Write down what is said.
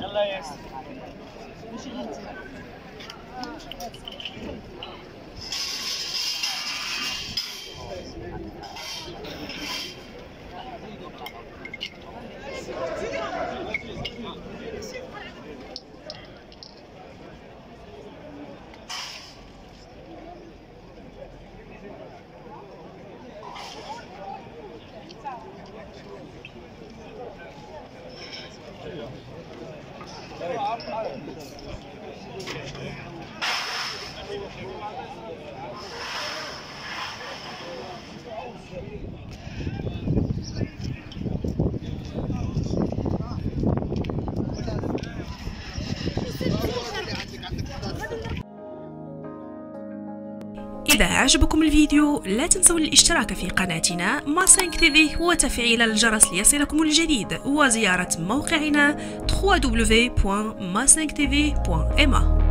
يلا يا Thank you. إذا عجبكم الفيديو لا تنسوا الاشتراك في قناتنا ما 5 تي وتفعيل الجرس ليصلكم الجديد وزيارة موقعنا www.ma5tv.ma